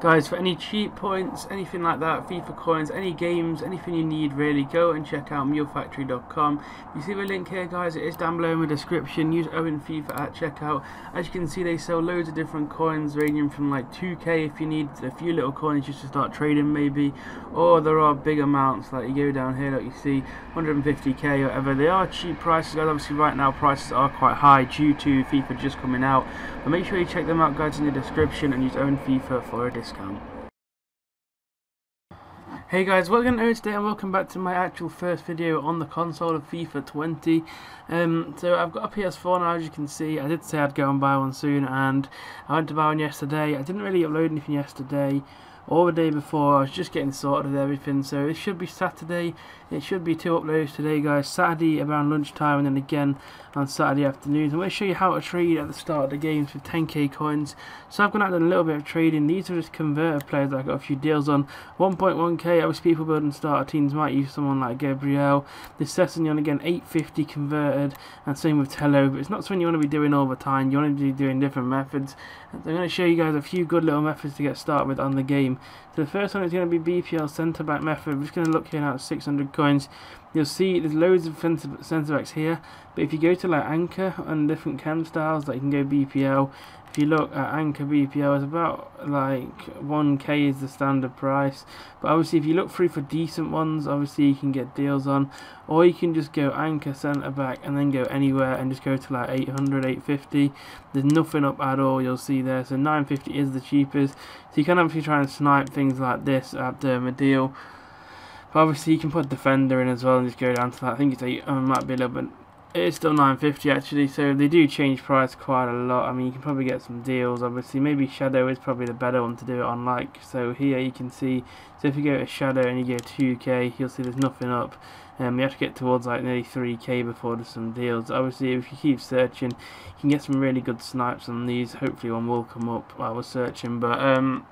Guys, for any cheap points, anything like that, FIFA coins, any games, anything you need really, go and check out mulefactory.com. You see the link here guys, it is down below in the description. Use Owen FIFA at checkout. As you can see they sell loads of different coins ranging from like 2k if you need a few little coins just to start trading maybe. Or there are big amounts like you go down here like you see 150k or whatever. They are cheap prices guys, obviously right now prices are quite high due to FIFA just coming out. But make sure you check them out guys in the description and use Owen FIFA for a discount discount. Hey guys, welcome to today and welcome back to my actual first video on the console of FIFA 20. Um, so I've got a PS4 now as you can see, I did say I'd go and buy one soon and I went to buy one yesterday. I didn't really upload anything yesterday or the day before I was just getting sorted with everything so it should be Saturday. It should be two uploads today guys. Saturday around lunchtime and then again on Saturday afternoons. I'm going to show you how to trade at the start of the games with 10k coins. So I've gone out and done a little bit of trading. These are just converter players I got a few deals on. 1.1k obviously people building starter teams. Might use someone like Gabriel. This Sessegnon again 850 converted and same with Tello but it's not something you want to be doing all the time. You want to be doing different methods. I'm going to show you guys a few good little methods to get started with on the game team. So the first one is going to be BPL centre back method. We're just going to look here now at 600 coins. You'll see there's loads of centre backs here, but if you go to like Anchor and different chem styles, like you can go BPL. If you look at Anchor BPL, it's about like 1k is the standard price. But obviously, if you look through for decent ones, obviously you can get deals on, or you can just go Anchor centre back and then go anywhere and just go to like 800, 850. There's nothing up at all. You'll see there. So 950 is the cheapest. So you can obviously try and snipe things like this at um, a deal. But obviously you can put defender in as well and just go down to that. I think it's eight, um, might be a little bit. It's still 950 actually, so they do change price quite a lot. I mean, you can probably get some deals. Obviously, maybe Shadow is probably the better one to do it on. Like, so here you can see. So if you go to Shadow and you go 2k, you'll see there's nothing up. Um, you have to get towards like nearly 3k before there's some deals. Obviously, if you keep searching, you can get some really good snipes on these. Hopefully, one will come up while we're searching. But um,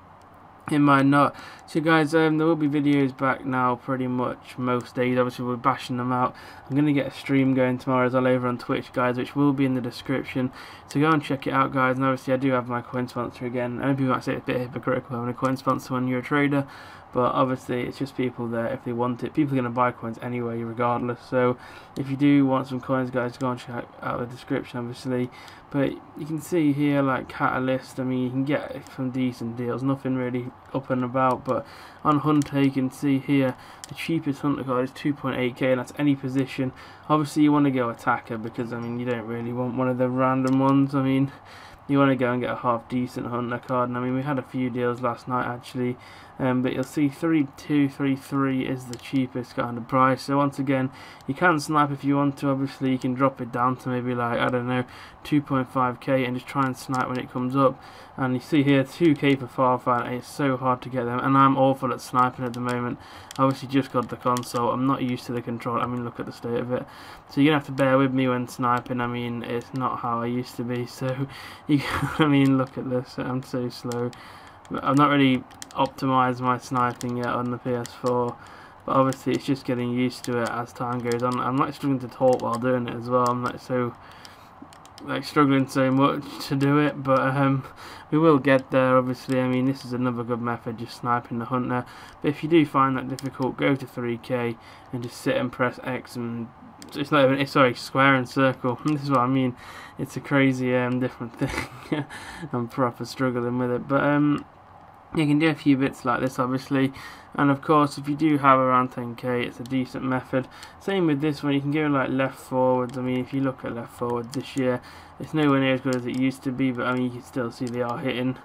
it might not. So guys, um, there will be videos back now pretty much most days. Obviously we're bashing them out. I'm to get a stream going tomorrow as well over on Twitch guys, which will be in the description. So go and check it out guys. And obviously I do have my coin sponsor again. I know people might say it's a bit hypocritical having a coin sponsor when you're a trader but obviously it's just people there if they want it people are going to buy coins anyway regardless. So if you do want some coins guys go and check out the description obviously. But you can see here like catalyst I mean you can get some decent deals. Nothing really up and about but on hunter you can see here the cheapest hunter card is 2.8k and that's any position. Obviously you want to go attacker because I mean you don't really want one of the random ones. I mean you want to go and get a half decent hunter card and I mean we had a few deals last night actually um, but you'll see 3233 is the cheapest kind of price. So once again you can snipe if you want to obviously you can drop it down to maybe like I don't know 2.5k and just try and snipe when it comes up. And you see here 2k for Farfan it's so hard to get them and I'm awful at sniping at the moment. I obviously just got the console I'm not used to the control I mean look at the state of it. So you're gonna have to bear with me when sniping I mean it's not how I used to be so I mean look at this I'm so slow. I've not really optimised my sniping yet on the PS4 but obviously it's just getting used to it as time goes on. I'm not struggling to talk while doing it as well. I'm not so like struggling so much to do it but um, we will get there obviously. I mean this is another good method just sniping the hunter. But if you do find that difficult go to 3k and just sit and press X and it's not even sorry square and circle. This is what I mean. It's a crazy um, different thing. I'm proper struggling with it. But um you can do a few bits like this obviously. And of course if you do have around 10k it's a decent method. Same with this one. You can go like left forwards. I mean if you look at left forward this year it's nowhere near as good as it used to be. But I mean you can still see they are hitting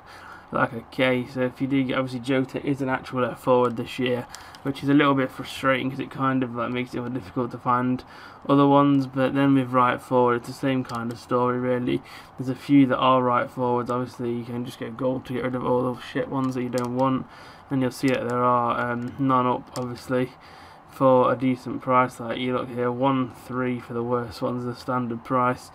like K. So if you do get, obviously Jota is an actual left forward this year, which is a little bit frustrating because it kind of like makes it more difficult to find other ones. But then with right forward, it's the same kind of story really. There's a few that are right forwards. Obviously you can just get gold to get rid of all the shit ones that you don't want, and you'll see that there are um, none up obviously for a decent price. Like you look here, one three for the worst ones, the standard price.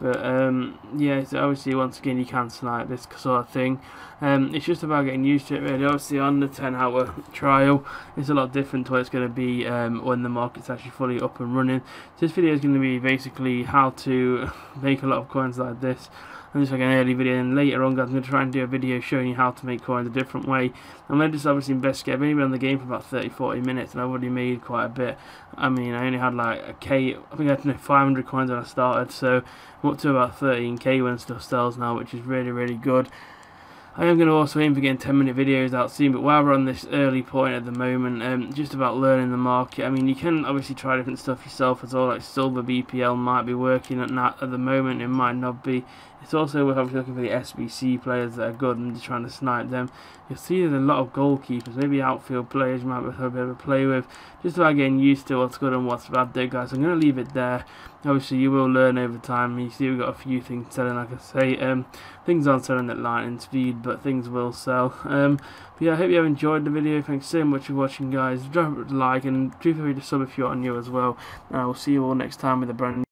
But um, yeah, so obviously once again you can't snipe this sort of thing. Um, it's just about getting used to it really. Obviously on the 10 hour trial it's a lot different to what it's going to be um, when the market's actually fully up and running. So this video is going to be basically how to make a lot of coins like this. And just like an early video. And later on, guys, I'm going to try and do a video showing you how to make coins a different way. I'm going to just obviously investigate. I've only been on the game for about 30-40 minutes, and I've already made quite a bit. I mean, I only had like a K, I think I had 500 coins when I started, so I'm up to about 13k when stuff sells now, which is really, really good. I am going to also aim for getting 10 minute videos out soon, but while we're on this early point at the moment, um, just about learning the market, I mean, you can obviously try different stuff yourself as well, like Silver BPL might be working at that at the moment, it might not be. It's also worth obviously looking for the SBC players that are good and just trying to snipe them. You'll see there's a lot of goalkeepers, maybe outfield players you might be able to play with, just about getting used to what's good and what's bad there, guys. I'm going to leave it there. Obviously, you will learn over time. You see, we've got a few things selling, like I say. Um, things aren't selling at lightning speed, but things will sell. Um, but yeah, I hope you have enjoyed the video. Thanks so much for watching, guys. Drop a like and do feel free to sub if you're new as well. And I will see you all next time with a brand new